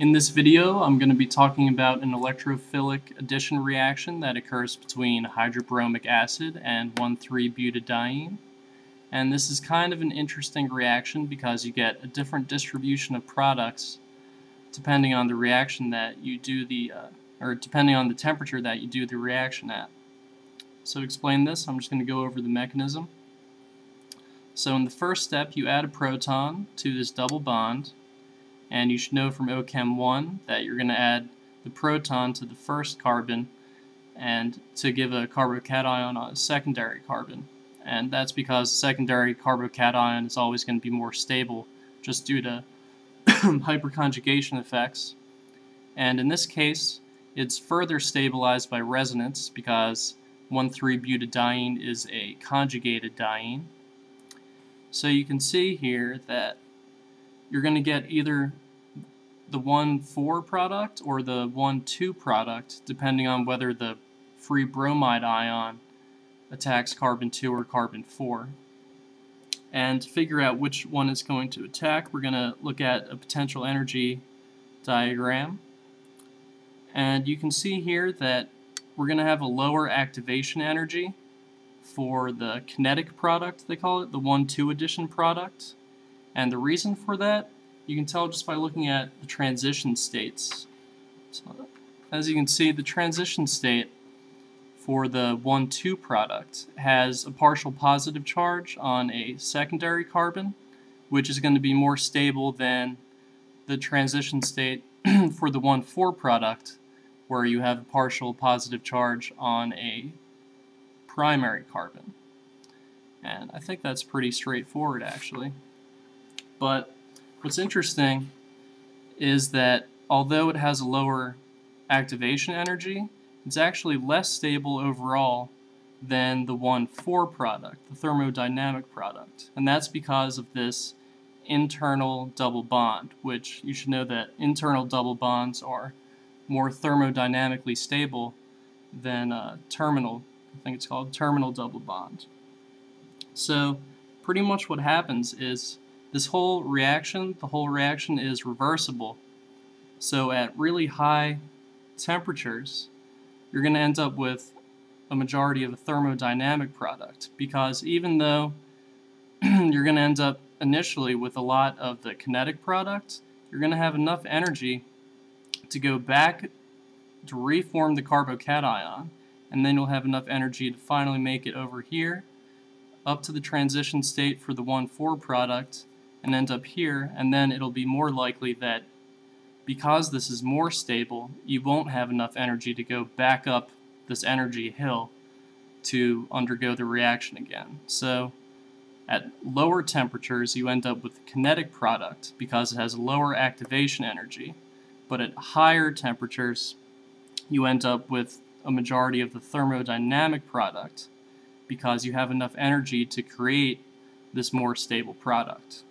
In this video, I'm going to be talking about an electrophilic addition reaction that occurs between hydrobromic acid and 1,3-butadiene. And this is kind of an interesting reaction because you get a different distribution of products depending on the reaction that you do the, uh, or depending on the temperature that you do the reaction at. So to explain this, I'm just going to go over the mechanism. So in the first step, you add a proton to this double bond, and you should know from OChem 1 that you're going to add the proton to the first carbon and to give a carbocation on a secondary carbon. And that's because secondary carbocation is always going to be more stable just due to hyperconjugation effects. And in this case, it's further stabilized by resonance because 1,3-butadiene is a conjugated diene. So you can see here that you're going to get either the 1,4 product or the 1,2 product, depending on whether the free bromide ion attacks carbon 2 or carbon 4. And to figure out which one is going to attack, we're going to look at a potential energy diagram. And you can see here that we're going to have a lower activation energy for the kinetic product, they call it, the 1-2 addition product. And the reason for that, you can tell just by looking at the transition states. So, as you can see, the transition state for the 1-2 product has a partial positive charge on a secondary carbon, which is going to be more stable than the transition state for the 1-4 product, where you have a partial positive charge on a primary carbon. And I think that's pretty straightforward actually. But what's interesting is that although it has a lower activation energy, it's actually less stable overall than the 1,4 product, the thermodynamic product. And that's because of this internal double bond, which you should know that internal double bonds are more thermodynamically stable than uh, terminal I think it's called terminal double bond. So pretty much what happens is this whole reaction, the whole reaction is reversible. So at really high temperatures, you're going to end up with a majority of a thermodynamic product because even though you're going to end up initially with a lot of the kinetic product, you're going to have enough energy to go back to reform the carbocation and then you'll have enough energy to finally make it over here up to the transition state for the 1,4 product and end up here and then it'll be more likely that because this is more stable you won't have enough energy to go back up this energy hill to undergo the reaction again. So at lower temperatures you end up with a kinetic product because it has lower activation energy but at higher temperatures you end up with a majority of the thermodynamic product because you have enough energy to create this more stable product.